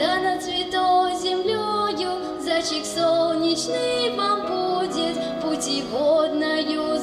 когда тогда над святой землею зайчик солнечный вам будет путеводною